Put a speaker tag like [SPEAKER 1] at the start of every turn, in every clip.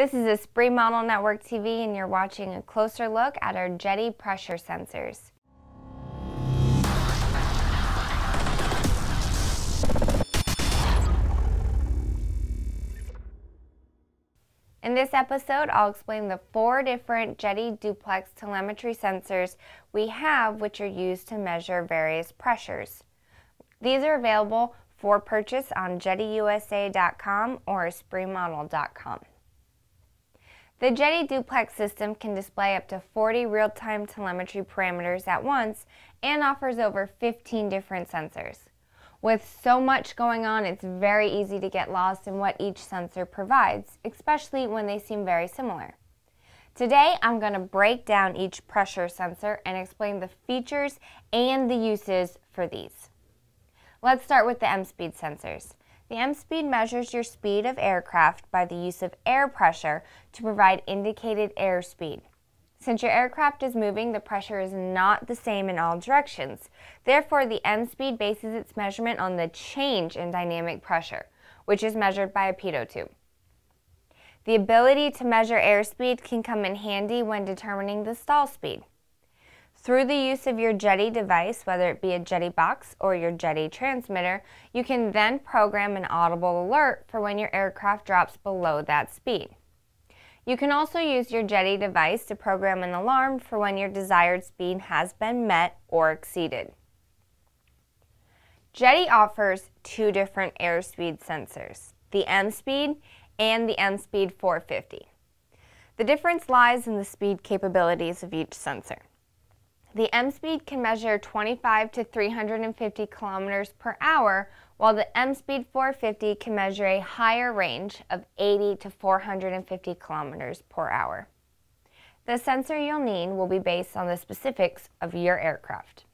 [SPEAKER 1] This is Esprit Model Network TV and you're watching a closer look at our Jeti pressure sensors. In this episode, I'll explain the four different Jeti duplex telemetry sensors we have which are used to measure various pressures. These are available for purchase on jetiusa.com or espritmodel.com. The Jeti duplex system can display up to 40 real-time telemetry parameters at once and offers over 15 different sensors. With so much going on, it's very easy to get lost in what each sensor provides, especially when they seem very similar. Today, I'm going to break down each pressure sensor and explain the features and the uses for these. Let's start with the M-Speed sensors. The M-Speed measures your speed of aircraft by the use of air pressure to provide indicated airspeed. Since your aircraft is moving, the pressure is not the same in all directions. Therefore, the M-speed bases its measurement on the change in dynamic pressure, which is measured by a pitot tube. The ability to measure airspeed can come in handy when determining the stall speed. Through the use of your Jeti device, whether it be a Jeti box or your Jeti transmitter, you can then program an audible alert for when your aircraft drops below that speed. You can also use your Jeti device to program an alarm for when your desired speed has been met or exceeded. Jeti offers two different airspeed sensors, the M-Speed and the M-Speed 450. The difference lies in the speed capabilities of each sensor. The M-Speed can measure 25 to 350 kilometers per hour, while the M-Speed 450 can measure a higher range of 80 to 450 kilometers per hour. The sensor you'll need will be based on the specifics of your aircraft.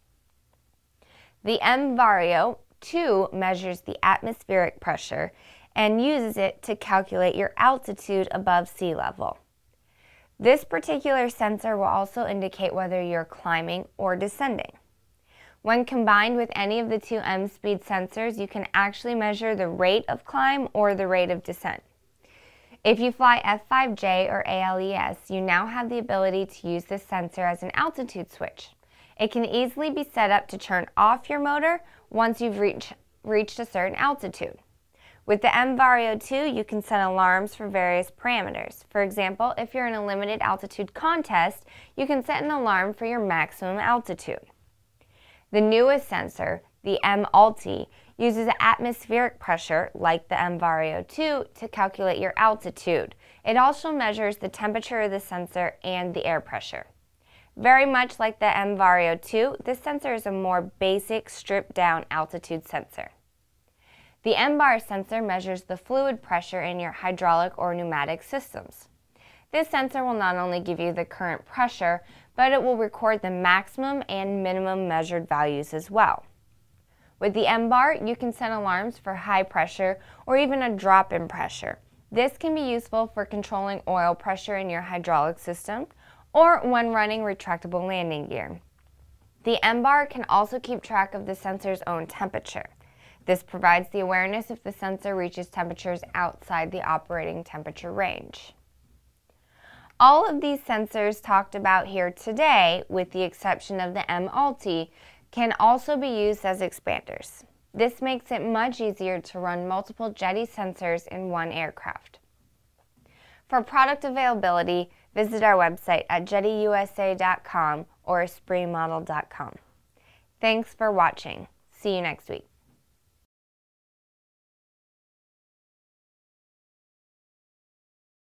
[SPEAKER 1] The M-Vario 2 measures the atmospheric pressure and uses it to calculate your altitude above sea level. This particular sensor will also indicate whether you're climbing or descending. When combined with any of the two M-Speed sensors, you can actually measure the rate of climb or the rate of descent. If you fly F5J or ALES, you now have the ability to use this sensor as an altitude switch. It can easily be set up to turn off your motor once you've reach, reached a certain altitude. With the M-Vario 2, you can set alarms for various parameters. For example, if you're in a limited altitude contest, you can set an alarm for your maximum altitude. The newest sensor, the M-Alti, uses atmospheric pressure, like the M-Vario 2, to calculate your altitude. It also measures the temperature of the sensor and the air pressure. Very much like the M-Vario 2, this sensor is a more basic, stripped-down altitude sensor. The M-bar sensor measures the fluid pressure in your hydraulic or pneumatic systems. This sensor will not only give you the current pressure, but it will record the maximum and minimum measured values as well. With the M-bar, you can set alarms for high pressure or even a drop in pressure. This can be useful for controlling oil pressure in your hydraulic system or when running retractable landing gear. The M-bar can also keep track of the sensor's own temperature. This provides the awareness if the sensor reaches temperatures outside the operating temperature range. All of these sensors talked about here today, with the exception of the M-Alti, can also be used as expanders. This makes it much easier to run multiple Jeti sensors in one aircraft. For product availability, visit our website at jetiusa.com or espritmodel.com. Thanks for watching. See you next week.